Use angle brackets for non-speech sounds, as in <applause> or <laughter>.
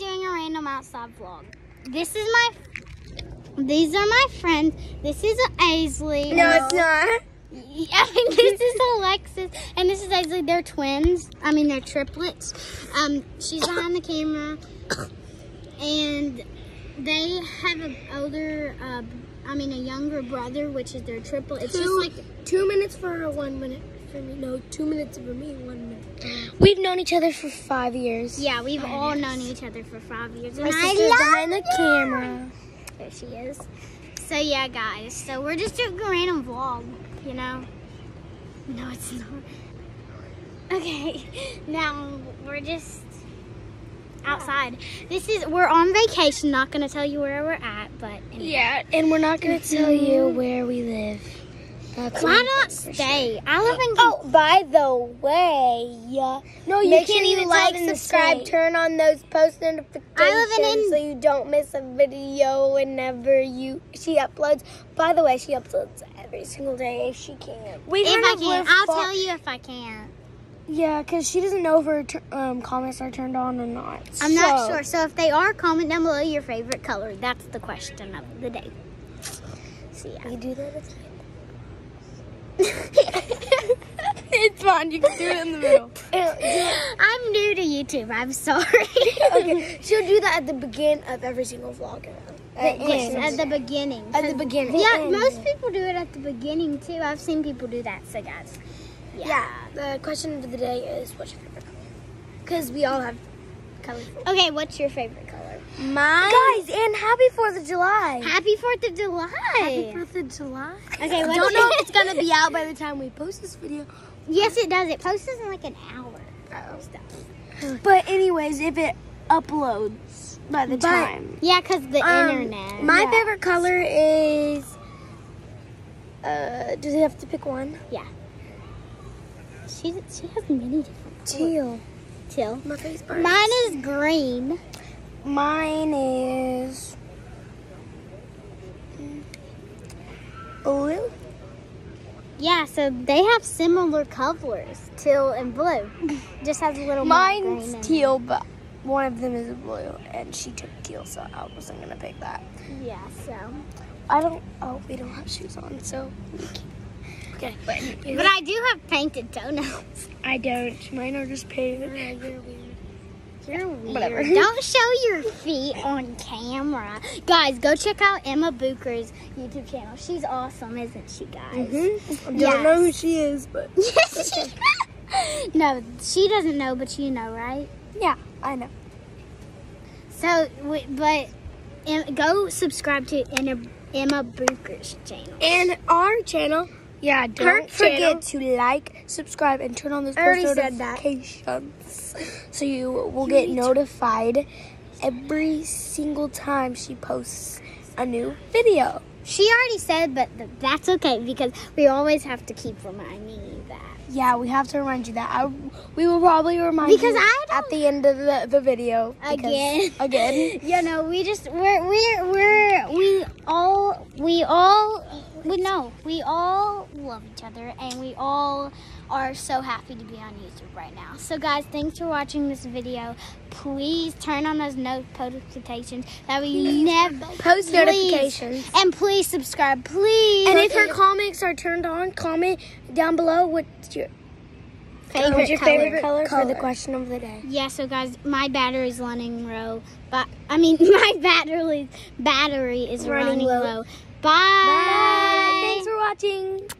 doing a random outside vlog. This is my, these are my friends. This is Aisley. No, it's not. <laughs> Yeah, this is Alexis, and this is Aisley. They're twins. I mean, they're triplets. Um, she's behind the camera, and they have an older, uh, I mean, a younger brother, which is their triplet. It's just like Two minutes for one minute for me. No, two minutes for me, one minute. We've known each other for five years. Yeah, we've all known each other for five years. My And I sister's behind the camera. There she is. So yeah, guys. So we're just doing a random vlog, you know. No, it's not. Okay, <laughs> now we're just outside. This is we're on vacation. Not gonna tell you where we're at, but anyway. Yeah, and we're not going to tell you <laughs> where we live. That's why not stay? I live in. Oh, by the way, yeah. no, you can't sure you even like, subscribe. Turn on those post notifications I live in- so you don't miss a video whenever you she uploads. By the way, she uploads every single day if she can. We if I can, I'll tell you if I can. Yeah, because she doesn't know if her um, comments are turned on or not. I'm not sure. So if they are, comment down below your favorite color. That's the question of the day. So yeah. We do that. It's <laughs> it's fine. You can do it in the middle. <laughs> I'm new to YouTube. I'm sorry. okay, she'll do that at the beginning of every single vlog. Uh, at, yes, end. at the beginning. At the beginning. Yeah, End. most people do it at the beginning too. I've seen people do that. So guys, Yeah. The question of the day is what's your favorite color? Because we all have colors. Okay, what's your favorite color? Mine. Guys, and happy Fourth of July. Happy Fourth of July. Happy Fourth of July. Okay, I don't know if it's gonna be out by the time we post this video. Yes, it does. It posts in like an hour. But anyways, if it uploads by the time. Yeah, cause the Um, internet. My Yeah. favorite color is. Uh, does it have to pick one? Yeah. She she has many different Teal. Teal. My face burns. Mine is green. Mine is blue. Yeah, so they have similar colors, teal and blue. <laughs> Just has a little more green Mine's in teal, but one of them is blue, and she took teal, so I wasn't gonna pick that. Yeah, so. I don't. Oh, we don't have shoes on, so. We can't. Okay, but, But I do have painted toenails. <laughs> I don't. Mine are just painted. You're weird. Whatever. <laughs> Don't show your feet on camera. Guys, go check out Emma Booker's YouTube channel. She's awesome, isn't she, guys? Mm-hmm. Yes. Don't know who she is, but <laughs> Yes, she No, she doesn't know, but you know, right? yeah, I know. So, but go subscribe to Emma, Emma Booker's channel. And our channel. Yeah, don't Her forget to like, subscribe, and turn on those post notifications, so you will get notified every single time she posts a new video. She already said, but th- that's okay because we always have to keep reminding you that. Yeah, we have to remind you that. I, we will probably remind Because you I at the end of the, the video. Again. Again. <laughs> You know, we just we're we're we're we all we all we know we all love each other and we all are so happy to be on YouTube right now. So guys, thanks for watching this video. Please turn on those notifications that we never Post please. notifications. and please subscribe, please. And if her comments are turned on, comment down below what's your favorite, what's your color. favorite color, for the question of the day. Yeah, so guys, my battery's running low. But I mean, <laughs> my battery battery is Running running, low. low. Bye. Thanks for watching.